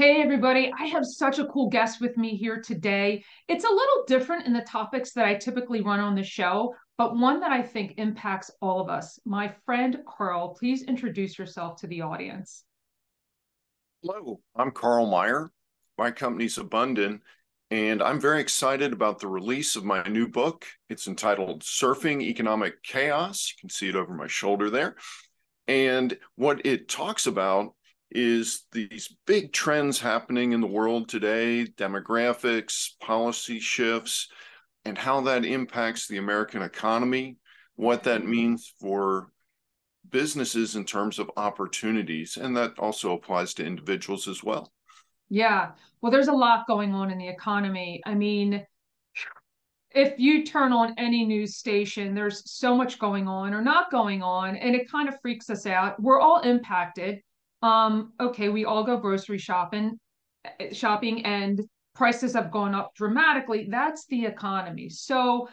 Hey, everybody. I have such a cool guest with me here today. It's a little different in the topics that I typically run on the show, but one that I think impacts all of us. My friend Karl, please introduce yourself to the audience. Hello, I'm Karl Maier. My company's Abundant, and I'm very excited about the release of my new book. It's entitled Surfing Economic Chaos. You can see it over my shoulder there. And what it talks about is these big trends happening in the world today demographics, policy shifts, and how that impacts the American economy, what that means for businesses in terms of opportunities. And that also applies to individuals as well. Yeah. Well, there's a lot going on in the economy. I mean, if you turn on any news station, there's so much going on or not going on, and it kind of freaks us out. We're all impacted. Um, okay, we all go grocery shopping, eh, shopping, and prices have gone up dramatically. That's the economy. So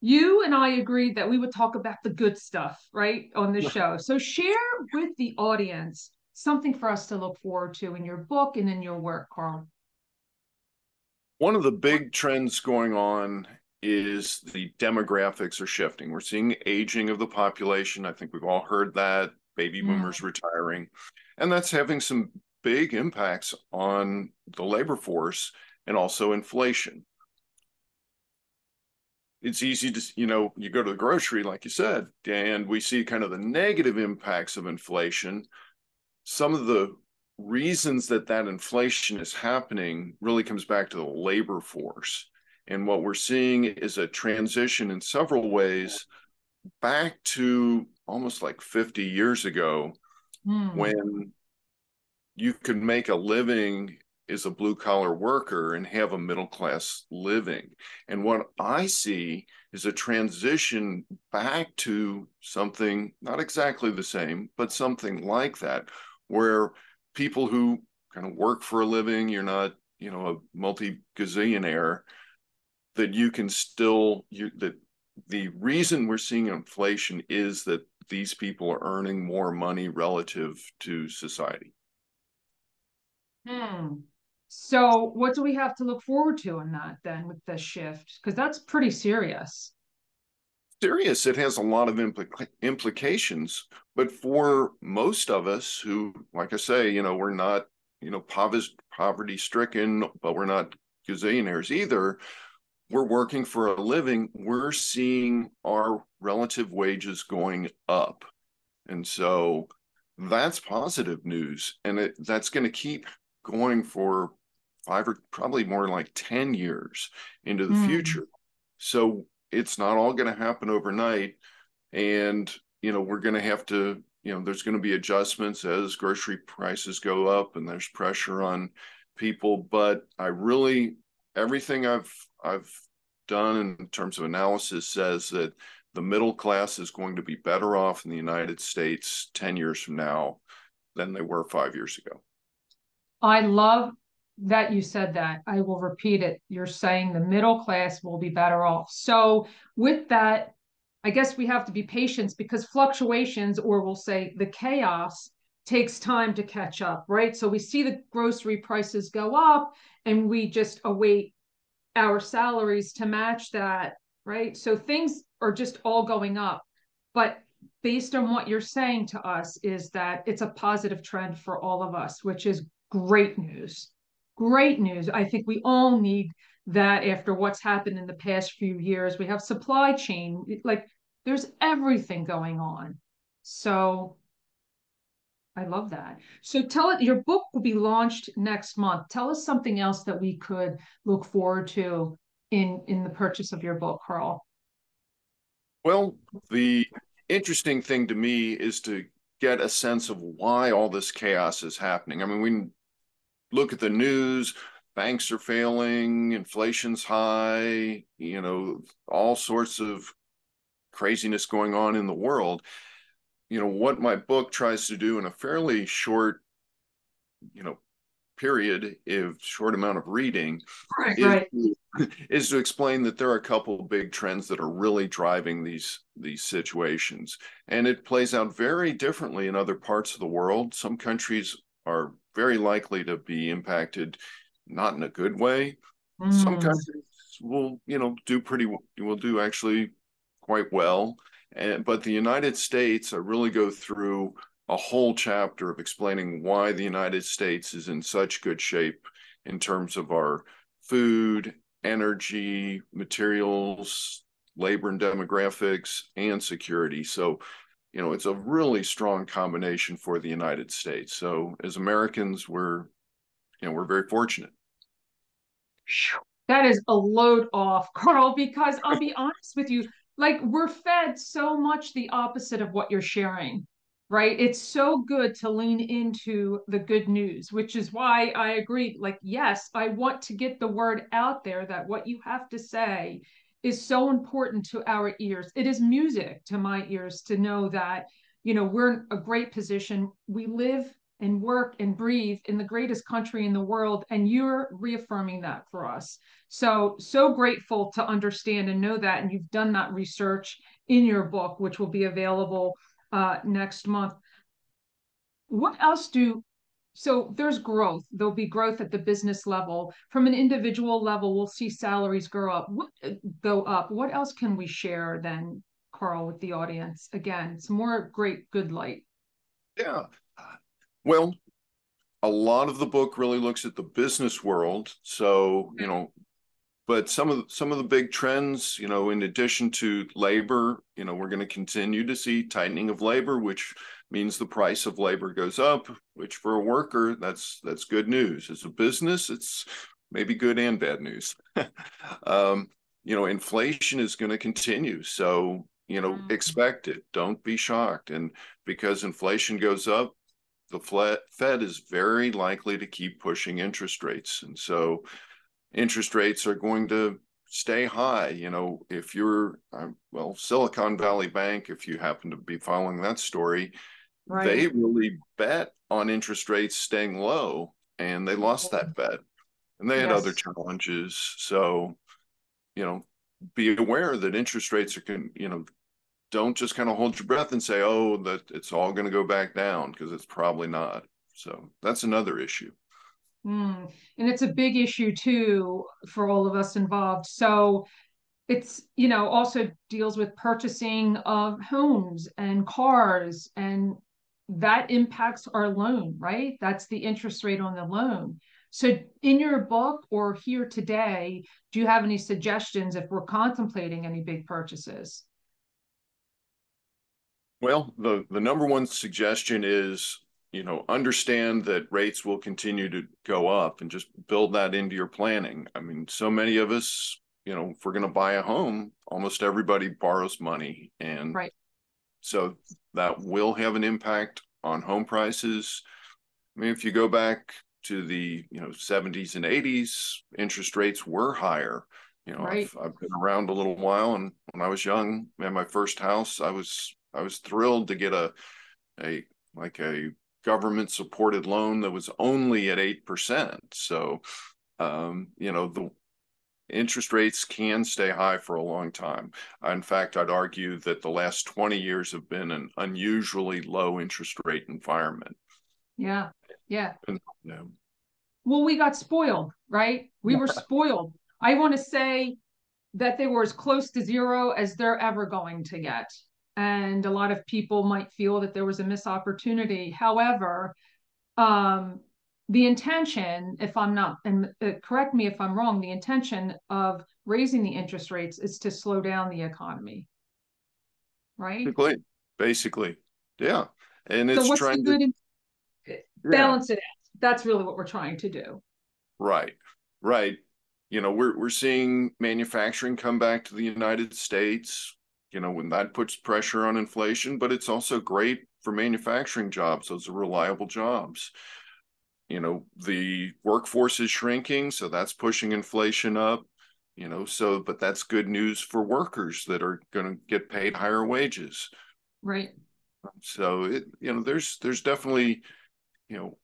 you and I agreed that we would talk about the good stuff, right, on the show. So share with the audience something for us to look forward to in your book and in your work, Karl. One of the big trends going on is the demographics are shifting. We're seeing aging of the population. I think we've all heard that baby mm. boomers mm. retiring, and that's having some big impacts on the labor force and also inflation. It's easy to, you know, you go to the grocery, like you said, and we see kind of the negative impacts of inflation. Some of the reasons that that inflation is happening really comes back to the labor force and what we're seeing is a transition in several ways back to almost like 50 years ago mm. when you can make a living as a blue collar worker and have a middle class living. And what I see is a transition back to something not exactly the same, but something like that, where people who kind of work for a living, you're not, you know, a multi gazillionaire, that you can still you that the reason we're seeing inflation is that these people are earning more money relative to society. Hmm. So what do we have to look forward to in that then with this shift? Because that's pretty serious. Serious. It has a lot of implica- implications, but for most of us who, like I say, you know, we're not, you know, poverty stricken, but we're not gazillionaires either we're working for a living, we're seeing our relative wages going up. And so that's positive news. And it, that's going to keep going for five or probably more like 10 years into the mm. future. So it's not all going to happen overnight. And, you know, we're going to have to, you know, there's going to be adjustments as grocery prices go up and there's pressure on people. But I really, everything I've I've done in terms of analysis says that the middle class is going to be better off in the United States 10 years from now than they were five years ago. I love that you said that. I will repeat it. You're saying the middle class will be better off. So, with that, I guess we have to be patient because fluctuations, or we'll say the chaos, takes time to catch up, right? So, we see the grocery prices go up and we just await our salaries to match that, right? So things are just all going up. But based on what you're saying to us, is that it's a positive trend for all of us, which is great news. Great news. I think we all need that after what's happened in the past few years. We have supply chain, like there's everything going on. So I love that. So tell it your book will be launched next month. Tell us something else that we could look forward to in in the purchase of your book, Karl. Well, the interesting thing to me is to get a sense of why all this chaos is happening. I mean, we look at the news, banks are failing, inflation's high, you know, all sorts of craziness going on in the world you know what my book tries to do in a fairly short you know period if short amount of reading right, is, right. is to explain that there are a couple of big trends that are really driving these these situations and it plays out very differently in other parts of the world some countries are very likely to be impacted not in a good way. Mm. Some countries will, you know, do pretty will do actually quite well. And but the United States, I really go through a whole chapter of explaining why the United States is in such good shape in terms of our food, energy, materials, labor and demographics, and security. So, you know, it's a really strong combination for the United States. So, as Americans, we're, you know, we're very fortunate. That is a load off, Karl, because I'll be honest with you, like we're fed so much the opposite of what you're sharing right? It's so good to lean into the good news, which is why I agree. Like, yes, I want to get the word out there that what you have to say is so important to our ears. It is music to my ears to know that, you know, we're in a great position. We live and work and breathe in the greatest country in the world. And you're reaffirming that for us. So, so grateful to understand and know that. And you've done that research in your book, which will be available uh, next month. What else do so there's growth there'll be growth at the business level from an individual level we'll see salaries go up what go up what else can we share then karl with the audience again some more great good light yeah well a lot of the book really looks at the business world so you know but some of the, some of the big trends, you know, in addition to labor, you know, we're going to continue to see tightening of labor, which means the price of labor goes up. Which for a worker, that's that's good news. As a business, it's maybe good and bad news. um, you know, inflation is going to continue, so you know, mm-hmm. expect it. Don't be shocked, and because inflation goes up, the Fed is very likely to keep pushing interest rates, and so interest rates are going to stay high. You know, if you're, uh, well, Silicon Valley Bank, if you happen to be following that story, right. they really bet on interest rates staying low and they lost that bet. And they had other challenges. So, you know, be aware that interest rates are, can, you know, don't just kind of hold your breath and say, oh, that it's all going to go back down because it's probably not. So that's another issue. Mm. And it's a big issue too for all of us involved. So it's, you know, also deals with purchasing of homes and cars, and that impacts our loan, right? That's the interest rate on the loan. So, in your book or here today, do you have any suggestions if we're contemplating any big purchases? Well, the, the number one suggestion is you know understand that rates will continue to go up and just build that into your planning. I mean so many of us you know if we're going to buy a home almost everybody borrows money and right. so that will have an impact on home prices. I mean if you go back to the you know 70s and 80s interest rates were higher. You know right. I've, I've been around a little while and when i was young at my first house i was i was thrilled to get a a like a government supported loan that was only at 8%. So, um, you know, the interest rates can stay high for a long time. In fact, I'd argue that the last 20 years have been an unusually low interest rate environment. Yeah. Yeah. And, you know, well, we got spoiled, right? We were spoiled. I want to say that they were as close to zero as they're ever going to get and a lot of people might feel that there was a missed opportunity. However, um, the intention, if I'm not, and uh, correct me if I'm wrong, the intention of raising the interest rates is to slow down the economy, right? Basically, basically, yeah. And it's so trying to in- balance yeah. it out. That's really what we're trying to do. Right, right. You know, we're we're seeing manufacturing come back to the United States you know, when that puts pressure on inflation, but it's also great for manufacturing jobs. Those are reliable jobs. You know, the workforce is shrinking, so that's pushing inflation up. You know, so but that's good news for workers that are going to get paid higher wages. Right. So it, you know, there's there's definitely, you know,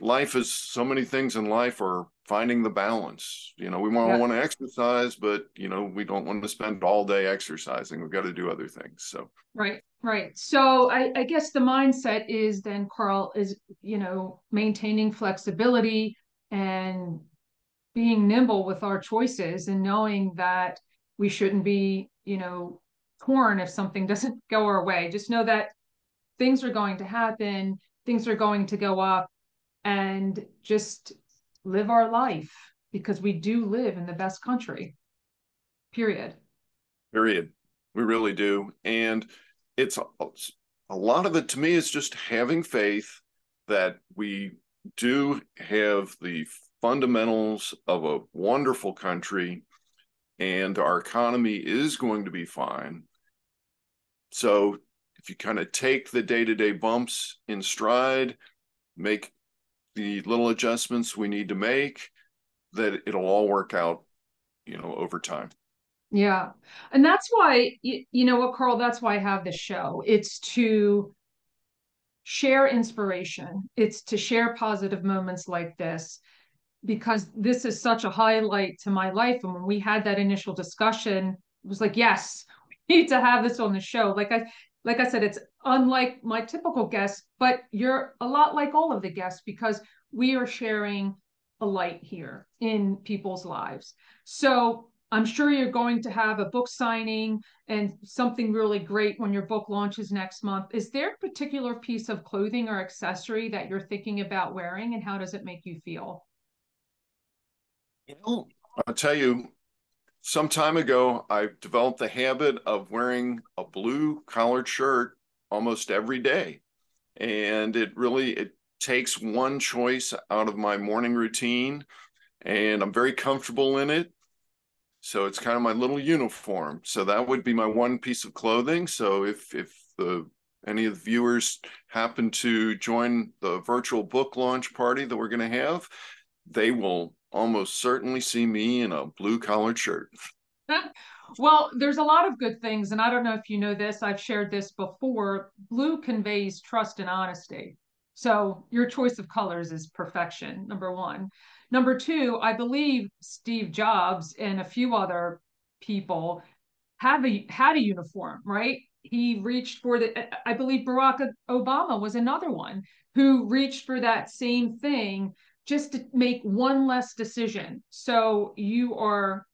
life is so many things in life are finding the balance. You know, we want, yeah. want to exercise, but you know, we don't want to spend all day exercising. We've got to do other things. So right. Right. So I, I guess the mindset is then, Karl, is, you know, maintaining flexibility and being nimble with our choices and knowing that we shouldn't be, you know, torn if something doesn't go our way. Just know that things are going to happen, things are going to go up, and just live our life because we do live in the best country. Period. Period. We really do. And it's a lot of it to me is just having faith that we do have the fundamentals of a wonderful country and our economy is going to be fine. So if you kind of take the day-to-day bumps in stride, make the little adjustments we need to make, that it'll all work out, you know, over time. Yeah. And that's why, you, you know what, Karl, that's why I have this show. It's to share inspiration, it's to share positive moments like this, because this is such a highlight to my life. And when we had that initial discussion, it was like, yes, we need to have this on the show. Like I, like I said, it's unlike my typical guests, but you're a lot like all of the guests because we are sharing a light here in people's lives. So I'm sure you're going to have a book signing and something really great when your book launches next month. Is there a particular piece of clothing or accessory that you're thinking about wearing and how does it make you feel? You know, I'll tell you, some time ago, I developed the habit of wearing a blue collared shirt almost every day. And it really it takes one choice out of my morning routine and I'm very comfortable in it so it's kind of my little uniform. So that would be my one piece of clothing. So if if the any of the viewers happen to join the virtual book launch party that we're going to have, they will almost certainly see me in a blue collared shirt. well, there's a lot of good things. And I don't know if you know this, I've shared this before. Blue conveys trust and honesty. So your choice of colors is perfection, number one. Number two, I believe Steve Jobs and a few other people have a had a uniform, right? He reached for the I believe Barack Obama was another one who reached for that same thing just to make one less decision. So you are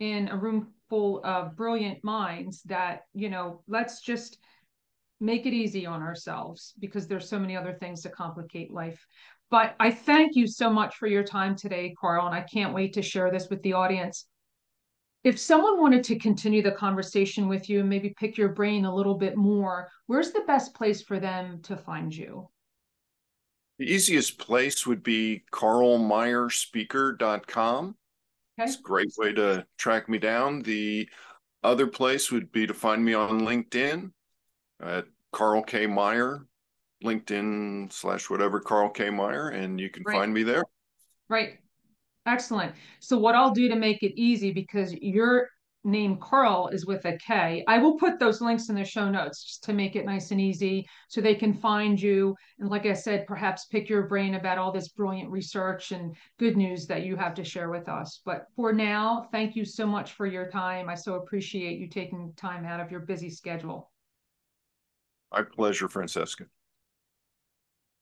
in a room full of brilliant minds that, you know, let's just make it easy on ourselves because there's so many other things to complicate life. But I thank you so much for your time today, Karl, and I can't wait to share this with the audience. If someone wanted to continue the conversation with you and maybe pick your brain a little bit more, where's the best place for them to find you? The easiest place would be karlmaierspeaker.com. Okay. It's a great way to track me down. The other place would be to find me on LinkedIn at Karl K. Maier, LinkedIn slash whatever Karl K. Maier, and you can right. find me there. Right. Excellent. So what I'll do to make it easy, because your name Karl is with a K, I will put those links in the show notes just to make it nice and easy so they can find you. And like I said, perhaps pick your brain about all this brilliant research and good news that you have to share with us. But for now, thank you so much for your time. I so appreciate you taking time out of your busy schedule. My pleasure, Francesca.